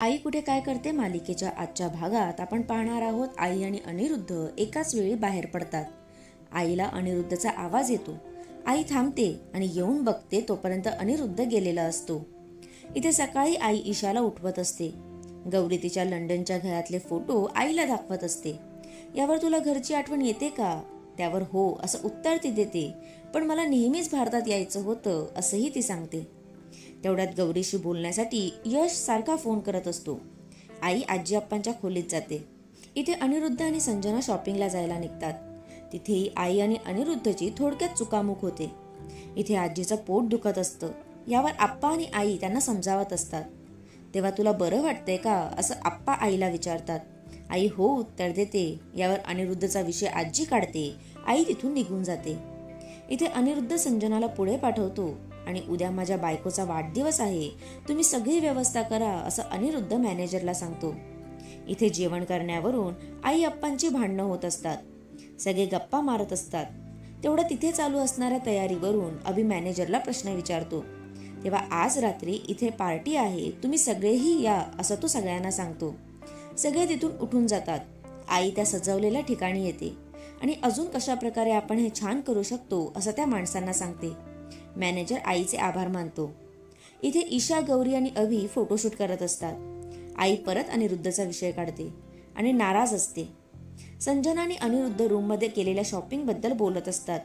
आई कुठे काय करते? मालिकेच्या आजच्या भागात आपण पाहणार आहोत आई आणि अनिरुद्ध एकाच वेळी बाहेर पडतात. आईला अनिरुद्धचा आवाज येतो. आई थांबते आणि येऊन बघते तोपर्यंत अनिरुद्ध गेलेला असतो. इथे सकाळी आई ईशाला उठवत असते. गौरी तिच्या लंडनच्या घरातले फोटो आईला दाखवत असते. यावर तुला घरची आठवण येते का? त्यावर हो असं उत्तर ती देते. पण मला नेहमीच भारतात यायचं होतं असंही ती सांगते. तेवढ्यात गौरीशी बोलण्यासाठी यश सारखा फोन करत असतो. आई आजी आप्पांच्या खोलीत जाते. इथे अनिरुद्ध आणि संजना शॉपिंगला जायला निघतात. तिथेही आई आणि अनिरुद्धची थोडक्यात चुकामुक होते. इथे आजीचं पोट दुखत असतं. यावर आप्पा आणि आई त्यांना समजावत असतात. तेव्हा तुला बरं वाटतंय का? असं आप्पा आईला विचारतात. आई हो उत्तर देते. यावर अनिरुद्धचा विषय आजी काढते. आई तिथून निघून जाते. इथे अनिरुद्ध संजनाला पुढे पाठवतो. आणि उद्या माझ्या बायकोचा वाढदिवस आहे तुम्ही सगळी व्यवस्था करा असं अनिरुद्ध मॅनेजरला सांगतो. इथे जेवण करण्यावरून आई अप्पांची भांडणं होत असतात. सगळे गप्पा मारत असतात. तेवढं तिथे चालू असणाऱ्या तयारीवरून अभि मॅनेजरला प्रश्न विचारतो. तेव्हा आज रात्री इथे पार्टी आहे तुम्ही सगळेही या असं तो सगळ्यांना सांगतो. सगळे तिथून उठून जातात. आई त्या सजवलेल्या ठिकाणी येते. आणि अजून कशा प्रकारे आपण हे छान करू शकतो असं त्या माणसांना सांगते. मॅनेजर आईचे आभार मानतो. इथे ईशा गौरी आणि अभि फोटोशूट करत असतात. आई परत अनिरुद्धचा विषय काढते आणि नाराज असते. संजना आणि अनिरुद्ध रूममध्ये केलेल्या शॉपिंगबद्दल बोलत असतात.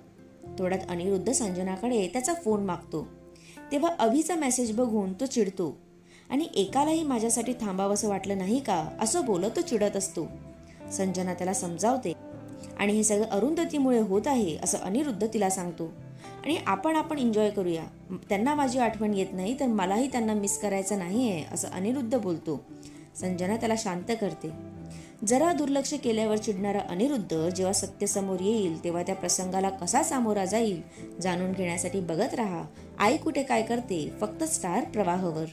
थोड्यात अनिरुद्ध संजनाकडे त्याचा फोन मागतो. तेव्हा अभिचा मेसेज बघून तो चिडतो. आणि एकालाही माझ्यासाठी थांबावंसं वाटलं नाही का? असं बोलत तो चिडत असतो. संजना त्याला समजावते. आणि हे सगळं अरुंधतीमुळे होत आहे असं अनिरुद्ध तिला सांगतो. आणि आपण आपण एन्जॉय करूया. त्यांना माझी आठवण येत नाही तर मलाही त्यांना मिस करायचं नाही आहे असं अनिरुद्ध बोलतो. संजना त्याला शांत करते. जरा दुर्लक्ष केल्यावर चिडणारा अनिरुद्ध जेव्हा सत्य समोर येईल तेव्हा त्या प्रसंगाला कसा सामोरा जाईल जाणून घेण्यासाठी बघत राहा. आई कुठे काय करते? फक्त स्टार प्रवाहवर.